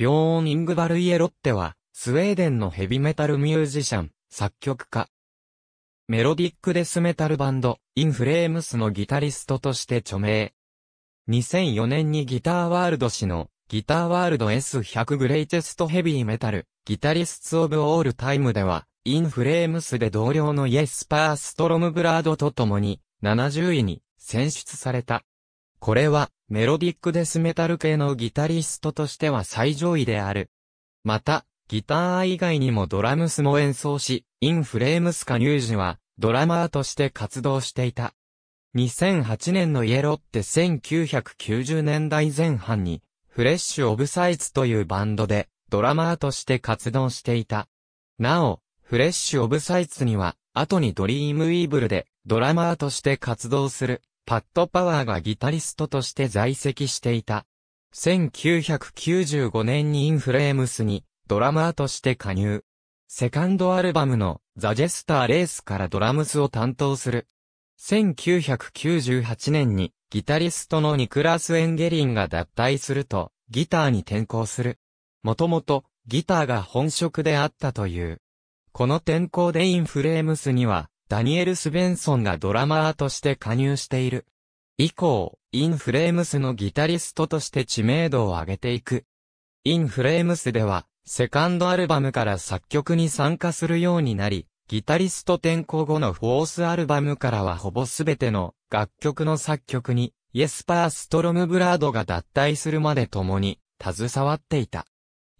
ビョーン・イングバルイエロッテは、スウェーデンのヘビメタルミュージシャン、作曲家。メロディックデスメタルバンド、インフレームスのギタリストとして著名。2004年にギターワールド誌のギターワールド S100 グレイテストヘビーメタル、ギタリスツオブオールタイムでは、インフレームスで同僚のイエスパーストロムブラードと共に、70位に選出された。これは、メロディックデスメタル系のギタリストとしては最上位である。また、ギター以外にもドラムスも演奏し、インフレームス加入時は、ドラマーとして活動していた。2008年のイエロって1990年代前半に、フレッシュオブサイツというバンドで、ドラマーとして活動していた。なお、フレッシュオブサイツには、後にドリームイーブルで、ドラマーとして活動する、パッドパワーがギタリストとして在籍していた。1995年にインフレームスに、ドラマーとして加入。セカンドアルバムのザ・ジェスター・レースからドラムスを担当する。1998年にギタリストのニクラス・エンゲリンが脱退するとギターに転向する。もともとギターが本職であったという。この転向でインフレームスにはダニエル・スベンソンがドラマーとして加入している。以降、インフレームスのギタリストとして知名度を上げていく。インフレームスではセカンドアルバムから作曲に参加するようになり、ギタリスト転向後のフォースアルバムからはほぼすべての楽曲の作曲に、イエスパー・ストロムブラードが脱退するまで共に、携わっていた。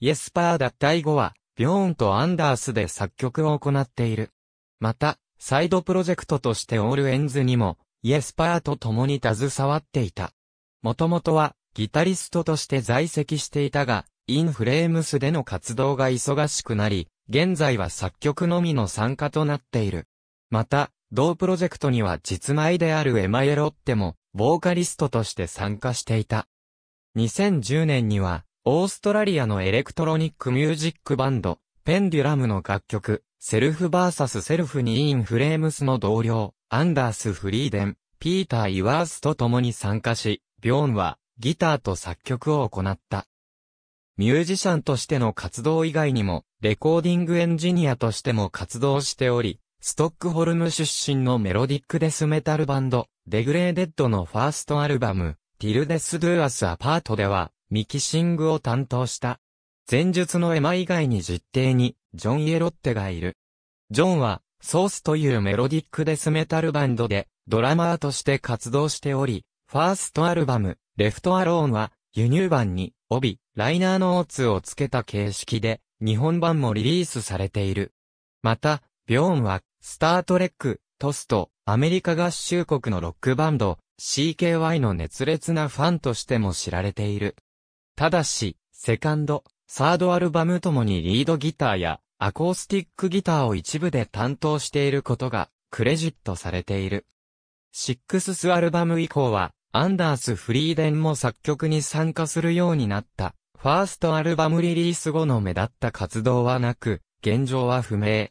イエスパー脱退後は、ビョーンとアンダースで作曲を行っている。また、サイドプロジェクトとしてオールエンズにも、イエスパーと共に携わっていた。もともとは、ギタリストとして在籍していたが、インフレームスでの活動が忙しくなり、現在は作曲のみの参加となっている。また、同プロジェクトには実妹であるエマ・イエロッテも、ボーカリストとして参加していた。2010年には、オーストラリアのエレクトロニックミュージックバンド、ペンデュラムの楽曲、 Self vs Self にインフレームスの同僚、アンダース・フリーデン、ピーター・イワースと共に参加し、ビョーンはギターと作曲を行った。ミュージシャンとしての活動以外にも、レコーディングエンジニアとしても活動しており、ストックホルム出身のメロディックデスメタルバンド、デグレーデッドのファーストアルバム、 Til Death Do Us Apart では、ミキシングを担当した。前述のエマ以外に実弟に、ジョン・イエロッテがいる。ジョンは、ソースというメロディックデスメタルバンドで、ドラマーとして活動しており、ファーストアルバム、レフトアローンは、輸入版に、帯、ライナーノーツを付けた形式で、日本版もリリースされている。また、ビョーンは、スタートレック、トスト、アメリカ合衆国のロックバンド、CKY の熱烈なファンとしても知られている。ただし、セカンド、サードアルバムともにリードギターや、アコースティックギターを一部で担当していることが、クレジットされている。シックススアルバム以降は、アンダース・フリーデンも作曲に参加するようになった。ファーストアルバムリリース後の目立った活動はなく、現状は不明。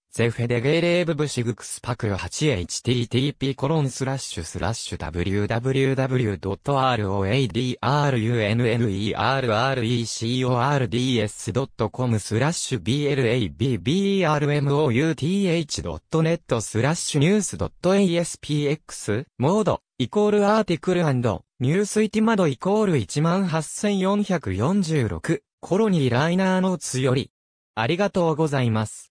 ゼフェデゲーレーブブシグクスパク 8http コロンスラッシュスラッシュ www.roadrunerrecords.com スラッシュ blabbrmouth.net スラッシュニュース .aspx モードイコールアーティクルニュースイティマドイコール18446コロニーライナーノーツよりありがとうございます。